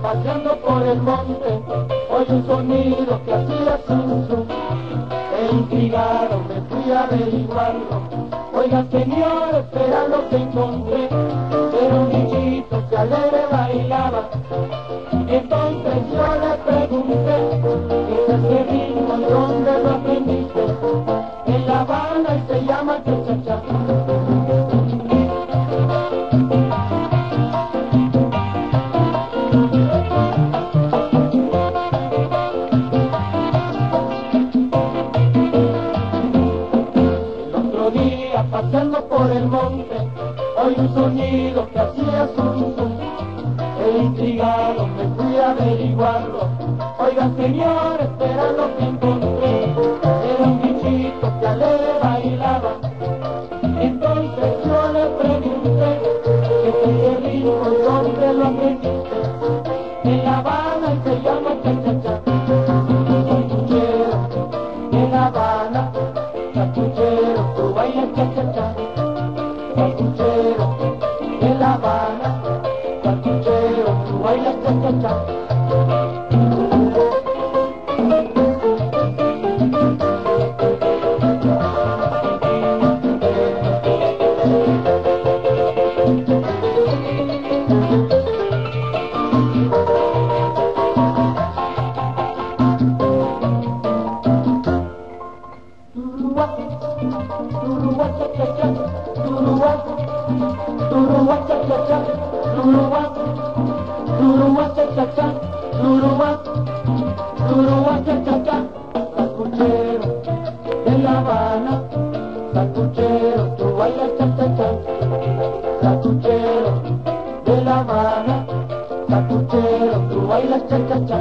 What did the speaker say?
paseando por el monte, oí un sonido que hacía zum. E intrigado me fui a. Oiga señor, espera lo que encontré. Paseando por el monte, oí un sonido que hacía zum zum. Intrigado me fui a averiguarlo. Oiga señor, espera lo que encontré. Era un bichito que alegre bailaba. Entonces yo le pregunté, ¿qué es ese ritmo y dónde lo aprendiste? Bailas cha-cha-cha. Tururua cha-cha-cha, tururua, tururua cha-cha-cha, tururua, tururua cha-cha-cha. Santuchero de La Habana, santuchero, tú bailas cha-cha-cha. Santuchero de La Habana, santuchero, tú bailas cha-cha-cha.